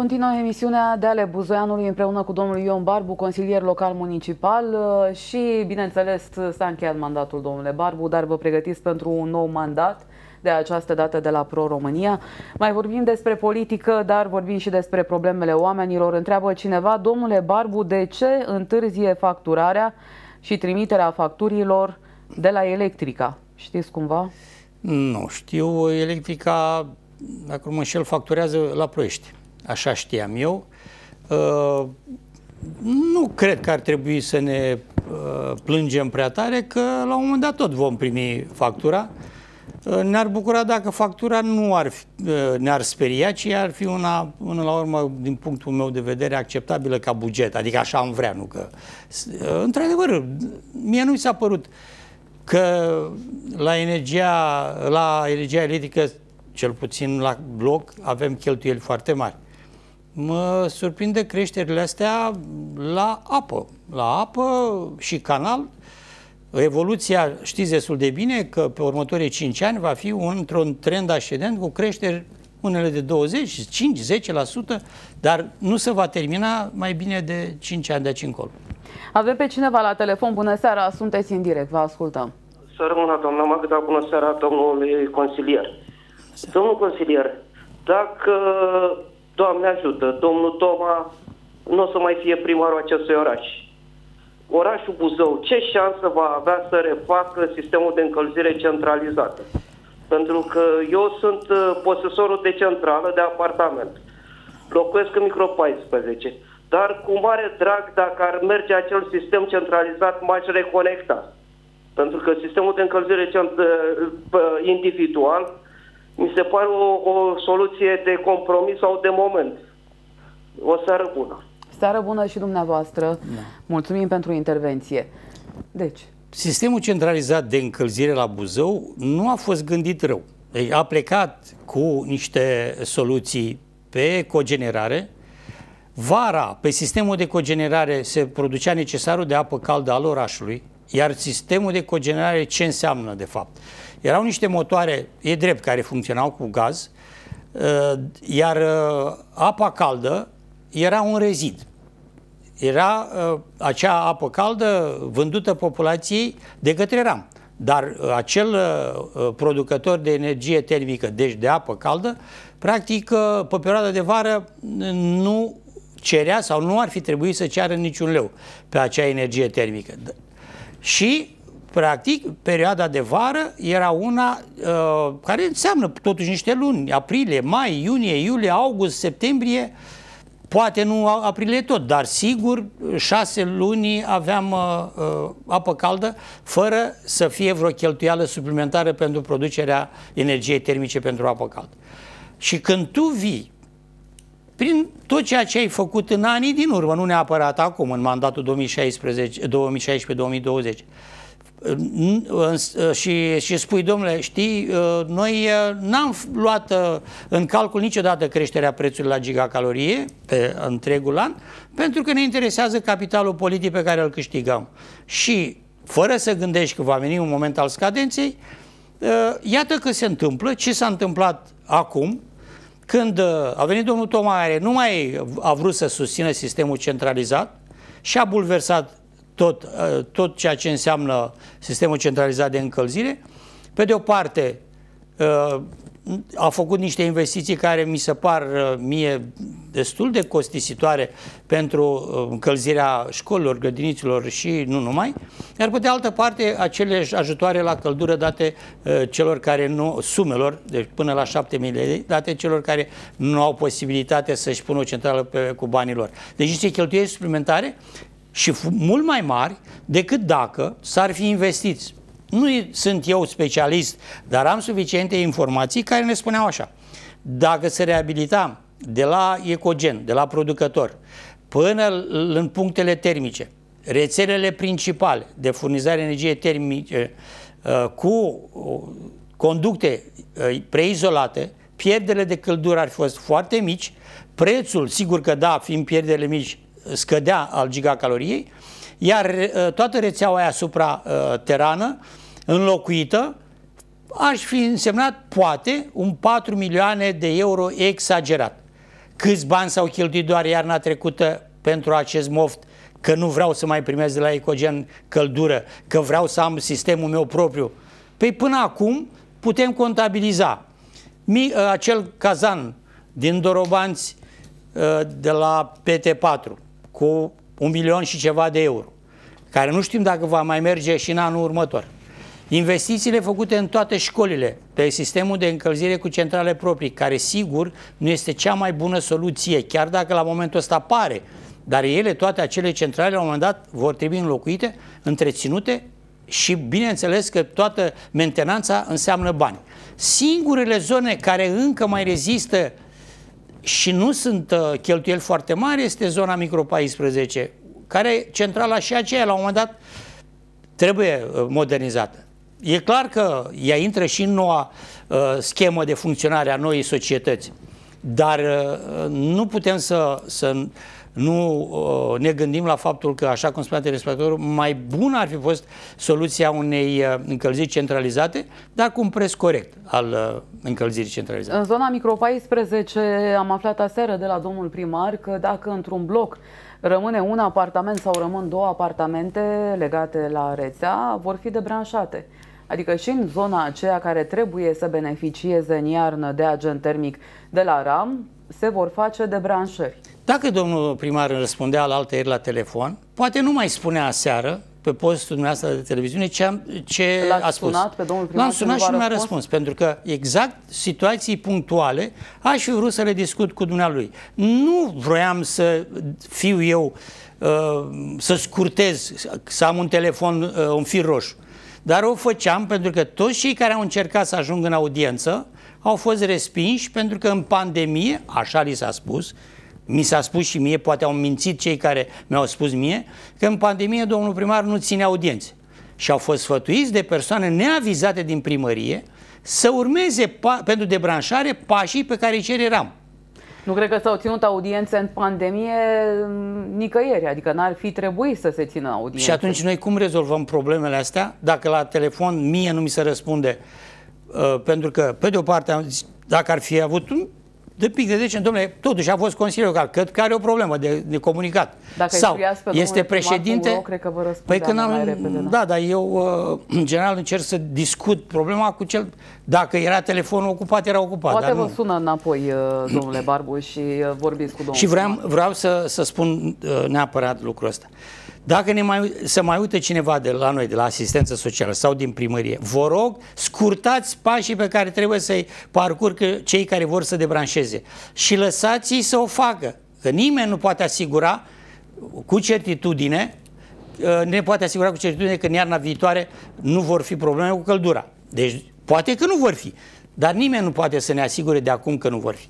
Continuă emisiunea de ale Buzoianului împreună cu domnul Ion Barbu, consilier local municipal uh, și, bineînțeles, s-a încheiat mandatul domnule Barbu, dar vă pregătiți pentru un nou mandat de această dată de la Pro-România. Mai vorbim despre politică, dar vorbim și despre problemele oamenilor. Întreabă cineva, domnule Barbu, de ce întârzie facturarea și trimiterea facturilor de la Electrica? Știți cumva? Nu știu. Electrica, dacă mă înșel, facturează la Ploiești așa știam eu. Uh, nu cred că ar trebui să ne uh, plângem prea tare că la un moment dat tot vom primi factura. Uh, ne-ar bucura dacă factura nu ar fi, ne-ar speria, ci ar fi una, până la urmă, din punctul meu de vedere, acceptabilă ca buget. Adică așa am vrea, nu că... Într-adevăr, mie nu mi s-a părut că la energia, la energia electrică, cel puțin la bloc, avem cheltuieli foarte mari mă surprinde creșterile astea la apă. La apă și canal. Evoluția, știți destul de bine că pe următorii 5 ani va fi într-un trend ascendent cu creșteri unele de 20, 5, 10%, dar nu se va termina mai bine de 5 ani de aici încolo. Avem pe cineva la telefon. Bună seara, sunteți în direct, vă ascultăm. Să rămână, doamna Magda, bună seara, domnul consilier. Domnul consilier, dacă Doamne ajută, domnul Toma nu o să mai fie primarul acestui oraș. Orașul Buzău, ce șansă va avea să refacă sistemul de încălzire centralizată? Pentru că eu sunt uh, posesorul de centrală de apartament. Locuiesc în micro 14. Dar cu mare drag, dacă ar merge acel sistem centralizat, m-aș reconecta. Pentru că sistemul de încălzire uh, individual mi se pare o, o soluție de compromis sau de moment. O seară bună. Seară bună și dumneavoastră. Da. Mulțumim pentru intervenție. Deci... Sistemul centralizat de încălzire la Buzău nu a fost gândit rău. Deci a plecat cu niște soluții pe cogenerare. Vara, pe sistemul de cogenerare, se producea necesarul de apă caldă al orașului, iar sistemul de cogenerare ce înseamnă, de fapt? Erau niște motoare, e drept, care funcționau cu gaz, uh, iar uh, apa caldă era un rezid. Era uh, acea apă caldă vândută populației de către RAM. Dar acel producător de energie termică, deci de apă caldă, practic, pe perioada de vară nu cerea sau nu ar fi trebuit să ceară niciun leu pe acea energie termică. Și practic, perioada de vară era una uh, care înseamnă totuși niște luni, aprilie, mai, iunie, iulie, august, septembrie, poate nu aprilie tot, dar sigur șase luni aveam uh, uh, apă caldă fără să fie vreo cheltuială suplimentară pentru producerea energiei termice pentru apă caldă. Și când tu vii prin tot ceea ce ai făcut în anii din urmă, nu neapărat acum, în mandatul 2016-2020, și, și spui, domnule, știi, noi n-am luat în calcul niciodată creșterea prețului la gigacalorie pe întregul an, pentru că ne interesează capitalul politic pe care îl câștigăm. Și fără să gândești că va veni un moment al scadenței, iată că se întâmplă ce s-a întâmplat acum, când a venit domnul Tomare, nu mai a vrut să susțină sistemul centralizat și a bulversat tot, uh, tot ceea ce înseamnă sistemul centralizat de încălzire. Pe de o parte, uh, a făcut niște investiții care mi se par uh, mie destul de costisitoare pentru încălzirea școlilor, grădiniților și nu numai, iar pe de altă parte acele ajutoare la căldură date celor care nu, sumelor, deci până la 7 milioane, date celor care nu au posibilitatea să-și pună o centrală pe, cu banii lor. Deci niște cheltuieli suplimentare și mult mai mari decât dacă s-ar fi investiți. Nu sunt eu specialist, dar am suficiente informații care ne spuneau așa. Dacă se reabilita de la ecogen, de la producător, până în punctele termice, rețelele principale de furnizare energie termice uh, cu uh, conducte uh, preizolate, pierderile de căldură ar fi fost foarte mici, prețul, sigur că da, fiind pierderile mici, scădea al gigacaloriei, iar uh, toată rețeaua aia supra-terană, înlocuită, aș fi însemnat, poate, un 4 milioane de euro exagerat, câți bani s-au cheltuit doar iarna trecută pentru acest moft, că nu vreau să mai primez de la Ecogen căldură, că vreau să am sistemul meu propriu. Păi până acum putem contabiliza Mi, ă, acel cazan din Dorobanți ă, de la PT4 cu un milion și ceva de euro, care nu știm dacă va mai merge și în anul următor. Investițiile făcute în toate școlile pe sistemul de încălzire cu centrale proprii, care sigur nu este cea mai bună soluție, chiar dacă la momentul ăsta pare, dar ele, toate acele centrale, la un moment dat, vor trebui înlocuite, întreținute și bineînțeles că toată mentenanța înseamnă bani. Singurele zone care încă mai rezistă și nu sunt uh, cheltuieli foarte mari este zona micro 14, care centrala și aceea la un moment dat trebuie uh, modernizată. E clar că ea intră și în noua uh, schemă de funcționare a noii societăți, dar uh, nu putem să, să nu uh, ne gândim la faptul că, așa cum spunea telespectatorul, mai bună ar fi fost soluția unei uh, încălziri centralizate, dar cu un preț corect al uh, încălzirii centralizate. În zona micro 14 am aflat aseară de la domnul primar că dacă într-un bloc rămâne un apartament sau rămân două apartamente legate la rețea, vor fi debranșate. Adică și în zona aceea care trebuie să beneficieze în iarnă de agent termic de la RAM, se vor face debranșări. Dacă domnul primar răspundea la altă ieri la telefon, poate nu mai spunea aseară pe postul dumneavoastră de televiziune ce, ce a spus. sunat pe domnul primar L-am sunat și nu mi-a răspuns, pentru că exact situații punctuale aș fi vrut să le discut cu dumnealui. Nu vroiam să fiu eu, uh, să scurtez, să am un telefon, uh, un fir roșu. Dar o făceam pentru că toți cei care au încercat să ajungă în audiență au fost respinși pentru că în pandemie, așa li s-a spus, mi s-a spus și mie, poate au mințit cei care mi-au spus mie, că în pandemie domnul primar nu ține audiențe. Și au fost sfătuiți de persoane neavizate din primărie să urmeze pentru debranșare pașii pe care îi cereram. Nu cred că s-au ținut audiențe în pandemie mm, nicăieri, adică n-ar fi trebuit să se țină audiențe. Și atunci noi cum rezolvăm problemele astea dacă la telefon mie nu mi se răspunde? Uh, pentru că, pe de o parte, dacă ar fi avut un de pic de deci, domnule, totuși a fost Consiliul Local, cred că are o problemă de, de comunicat. Dacă Sau pe este președinte... Ro, cred că vă păi când am, mai repede, da. da, dar eu uh, în general încerc să discut problema cu cel... Dacă era telefonul ocupat, era ocupat. Poate dar vă nu. sună înapoi, uh, domnule Barbu, și vorbiți cu domnul Și vreau, vreau să, să spun neapărat lucrul ăsta. Dacă ne mai, să mai uită cineva de la noi, de la asistență socială sau din primărie, vă rog, scurtați pașii pe care trebuie să-i parcurgă cei care vor să debranșeze și lăsați-i să o facă. Că nimeni nu poate asigura cu certitudine uh, ne poate asigura cu certitudine că în iarna viitoare nu vor fi probleme cu căldura. Deci poate că nu vor fi, dar nimeni nu poate să ne asigure de acum că nu vor fi.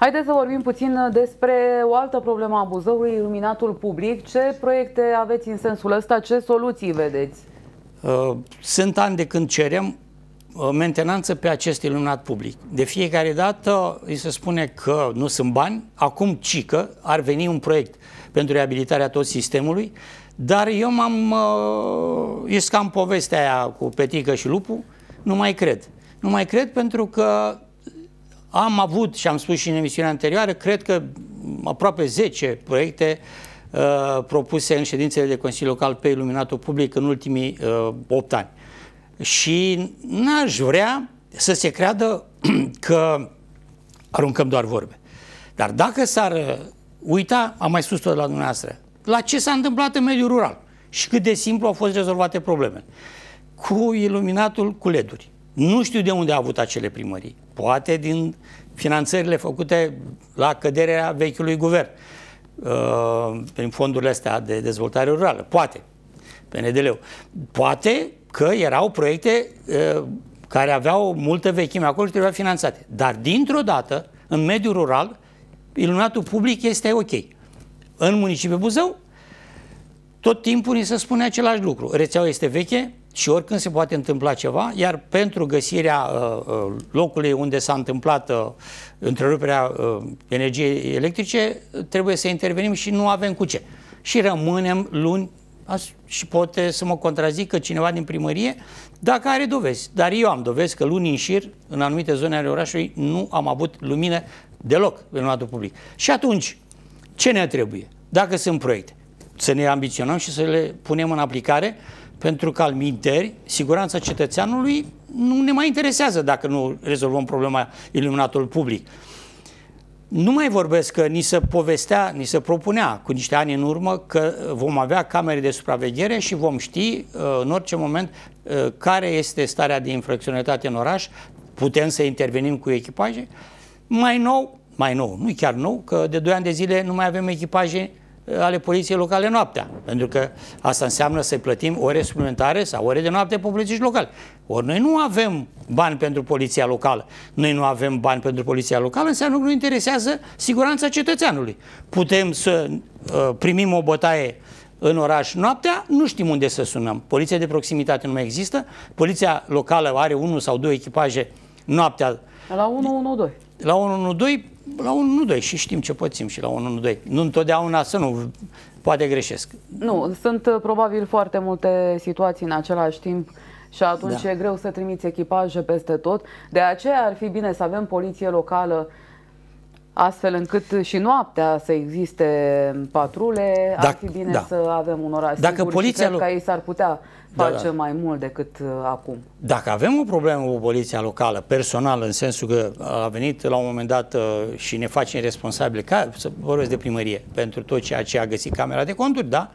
Haideți să vorbim puțin despre o altă problemă a Buzăului, iluminatul public. Ce proiecte aveți în sensul ăsta? Ce soluții vedeți? Uh, sunt ani de când cerem uh, mentenanță pe acest iluminat public. De fiecare dată îi se spune că nu sunt bani, acum cică, ar veni un proiect pentru reabilitarea tot sistemului, dar eu m-am... Uh, e cam povestea aia cu Petică și Lupu, nu mai cred. Nu mai cred pentru că am avut, și am spus și în emisiunea anterioară, cred că aproape 10 proiecte uh, propuse în ședințele de Consiliu Local pe iluminatul public în ultimii uh, 8 ani. Și n-aș vrea să se creadă că aruncăm doar vorbe. Dar dacă s-ar uh, uita, am mai spus tot la dumneavoastră, la ce s-a întâmplat în mediul rural și cât de simplu au fost rezolvate problemele. Cu iluminatul cu leduri. Nu știu de unde a avut acele primării poate din finanțările făcute la căderea vechiului guvern, uh, prin fondurile astea de dezvoltare rurală. Poate, PNDL-ul. Poate că erau proiecte uh, care aveau multă vechime acolo și trebuia finanțate. Dar dintr-o dată, în mediul rural, iluminatul public este ok. În municipiul Buzău, tot timpul ni se spune același lucru. Rețeaua este veche, și oricând se poate întâmpla ceva, iar pentru găsirea uh, uh, locului unde s-a întâmplat uh, întreruperea uh, energiei electrice, trebuie să intervenim și nu avem cu ce. Și rămânem luni și poate să mă contrazică cineva din primărie dacă are dovezi. Dar eu am dovezi că luni în șir, în anumite zone ale orașului, nu am avut lumină Deloc iluminatul public. Și atunci, ce ne trebuie? Dacă sunt proiecte, să ne ambiționăm și să le punem în aplicare, pentru că al minteri, siguranța cetățeanului nu ne mai interesează dacă nu rezolvăm problema iluminatul public. Nu mai vorbesc că ni se povestea, ni se propunea cu niște ani în urmă că vom avea camere de supraveghere și vom ști uh, în orice moment uh, care este starea de infracționalitate în oraș, putem să intervenim cu echipaje. Mai nou, mai nou, nu chiar nou, că de 2 ani de zile nu mai avem echipaje ale poliției locale noaptea. Pentru că asta înseamnă să plătim ore suplimentare sau ore de noapte pe polițiști locale. Ori noi nu avem bani pentru poliția locală. Noi nu avem bani pentru poliția locală, înseamnă că nu interesează siguranța cetățeanului. Putem să uh, primim o bătaie în oraș noaptea, nu știm unde să sunăm. Poliția de proximitate nu mai există, poliția locală are unul sau două echipaje noaptea. La 112. La 112 la 1-2 și știm ce pățim și la 1-2. Nu întotdeauna să nu, poate greșesc. Nu, sunt uh, probabil foarte multe situații în același timp și atunci da. e greu să trimiți echipaje peste tot. De aceea ar fi bine să avem poliție locală astfel încât și noaptea să existe patrule, dacă, ar fi bine da. să avem un oraș Dacă sigur poliția și cred că ei s-ar putea face da, da. mai mult decât uh, acum. Dacă avem o problemă cu poliția locală, personală, în sensul că a venit la un moment dat uh, și ne facem responsabili, ca să vorbesc de primărie, pentru tot ceea ce a găsit Camera de Conturi, da?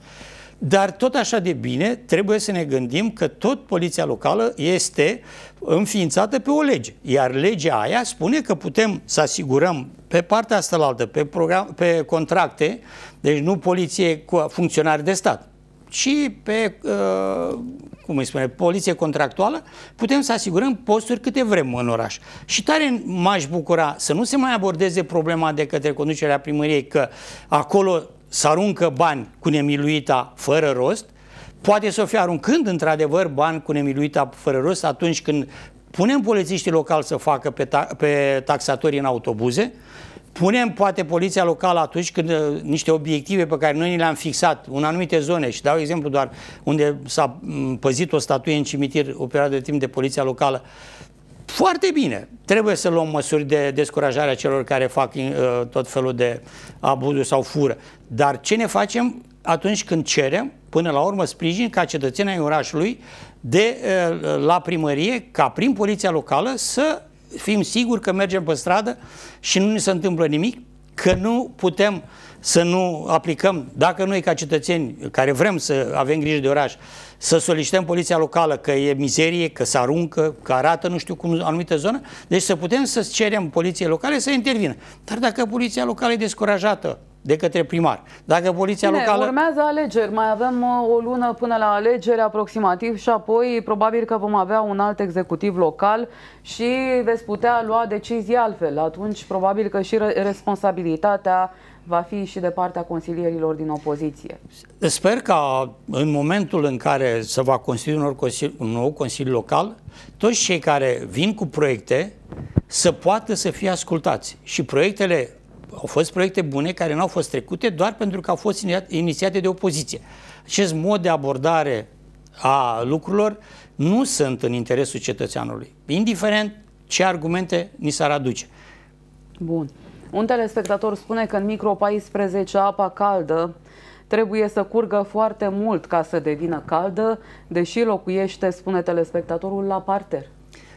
Dar tot așa de bine trebuie să ne gândim că tot poliția locală este înființată pe o lege. Iar legea aia spune că putem să asigurăm pe partea asta pe, program, pe contracte, deci nu poliție cu funcționari de stat, ci pe, uh, cum îi spune, poliție contractuală, putem să asigurăm posturi câte vrem în oraș. Și tare m-aș bucura să nu se mai abordeze problema de către conducerea primăriei că acolo să aruncă bani cu nemiluita fără rost, poate să fie aruncând într-adevăr bani cu nemiluita fără rost atunci când punem polițiștii locali să facă pe, ta- pe taxatorii în autobuze, punem poate poliția locală atunci când uh, niște obiective pe care noi ni le-am fixat în anumite zone. Și dau exemplu doar unde s-a mm, păzit o statuie în cimitir o perioadă de timp de poliția locală, foarte bine. Trebuie să luăm măsuri de descurajare a celor care fac uh, tot felul de abuzuri sau fură. Dar ce ne facem atunci când cerem, până la urmă, sprijin ca cetățenii orașului de uh, la primărie, ca prin poliția locală, să fim siguri că mergem pe stradă și nu ne se întâmplă nimic, că nu putem să nu aplicăm, dacă noi ca cetățeni care vrem să avem grijă de oraș, să solicităm poliția locală că e mizerie, că se aruncă, că arată nu știu cum anumită zonă, deci să putem să cerem poliției locale să intervină. Dar dacă poliția locală e descurajată de către primar. Dacă poliția Bine, locală... urmează alegeri, mai avem uh, o lună până la alegeri aproximativ și apoi probabil că vom avea un alt executiv local și veți putea lua decizii altfel. Atunci probabil că și responsabilitatea va fi și de partea consilierilor din opoziție. Sper ca în momentul în care se va constitui un, consiliu, un nou consiliu local, toți cei care vin cu proiecte să poată să fie ascultați. Și proiectele au fost proiecte bune care nu au fost trecute doar pentru că au fost inițiate de opoziție. Acest mod de abordare a lucrurilor nu sunt în interesul cetățeanului, indiferent ce argumente ni s-ar aduce. Bun. Un telespectator spune că în micro 14 apa caldă trebuie să curgă foarte mult ca să devină caldă, deși locuiește, spune telespectatorul, la parter.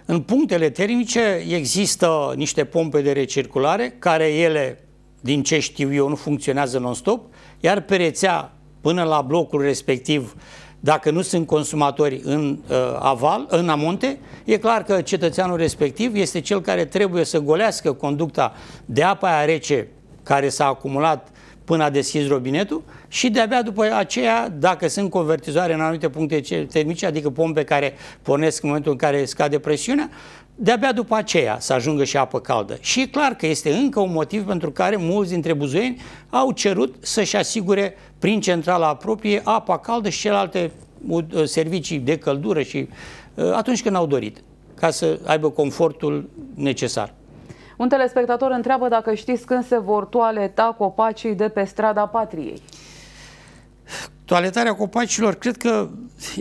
În punctele termice există niște pompe de recirculare care ele din ce știu eu, nu funcționează non-stop, iar pe rețea, până la blocul respectiv, dacă nu sunt consumatori în uh, aval, în amonte, e clar că cetățeanul respectiv este cel care trebuie să golească conducta de apă aia rece care s-a acumulat până a deschis robinetul și de-abia după aceea, dacă sunt convertizoare în anumite puncte termice, adică pompe care pornesc în momentul în care scade presiunea, de-abia după aceea să ajungă și apă caldă. Și e clar că este încă un motiv pentru care mulți dintre buzoieni au cerut să-și asigure prin centrala apropie apa caldă și celelalte uh, servicii de căldură și uh, atunci când au dorit, ca să aibă confortul necesar. Un telespectator întreabă dacă știți când se vor toaleta copacii de pe strada Patriei. Toaletarea copacilor, cred că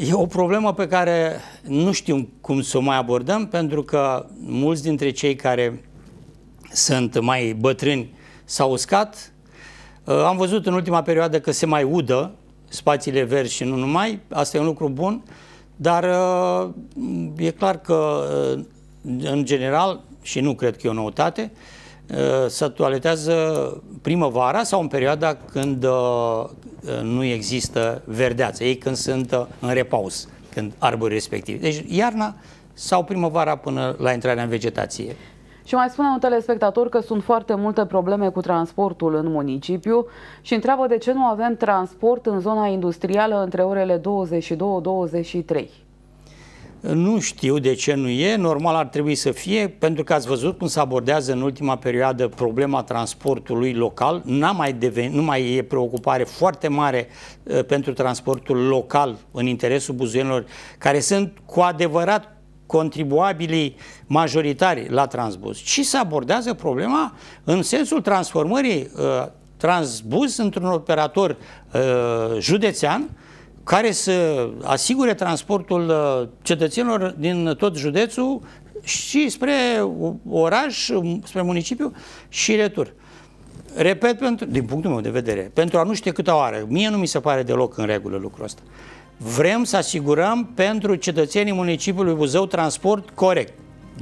e o problemă pe care nu știu cum să o mai abordăm, pentru că mulți dintre cei care sunt mai bătrâni s-au uscat. Uh, am văzut în ultima perioadă că se mai udă spațiile verzi și nu numai, asta e un lucru bun, dar uh, e clar că în general, și nu cred că e o noutate, se actualizează primăvara sau în perioada când nu există verdeață, ei când sunt în repaus, când arborii respectivi. Deci iarna sau primăvara până la intrarea în vegetație. Și mai spune un telespectator că sunt foarte multe probleme cu transportul în municipiu și întreabă de ce nu avem transport în zona industrială între orele 22-23. Nu știu de ce nu e, normal ar trebui să fie, pentru că ați văzut cum se abordează în ultima perioadă problema transportului local, N-a mai devenit, nu mai e preocupare foarte mare uh, pentru transportul local în interesul buzuienilor, care sunt cu adevărat contribuabilii majoritari la Transbus, ci se abordează problema în sensul transformării uh, Transbus într-un operator uh, județean care să asigure transportul uh, cetățenilor din tot județul și spre oraș, spre municipiu și retur. Repet, pentru, din punctul meu de vedere, pentru a nu știe câtă oară, mie nu mi se pare deloc în regulă lucrul ăsta. Vrem să asigurăm pentru cetățenii municipiului Buzău transport corect.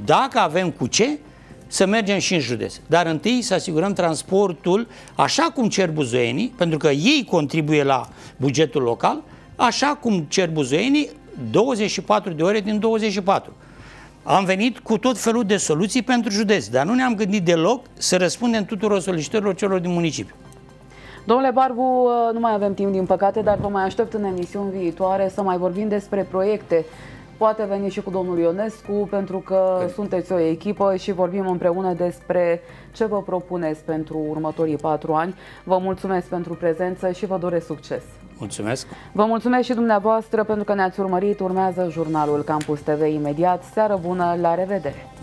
Dacă avem cu ce, să mergem și în județ. Dar întâi să asigurăm transportul așa cum cer buzoienii, pentru că ei contribuie la bugetul local, așa cum cer buzoienii 24 de ore din 24. Am venit cu tot felul de soluții pentru județ, dar nu ne-am gândit deloc să răspundem tuturor solicitărilor celor din municipiu. Domnule Barbu, uh, nu mai avem timp din păcate, dar vă mai aștept în emisiuni viitoare să mai vorbim despre proiecte. Poate veni și cu domnul Ionescu, pentru că Hai. sunteți o echipă și vorbim împreună despre ce vă propuneți pentru următorii patru ani. Vă mulțumesc pentru prezență și vă doresc succes! Mulțumesc! Vă mulțumesc și dumneavoastră pentru că ne-ați urmărit. Urmează jurnalul Campus TV imediat. Seară bună, la revedere!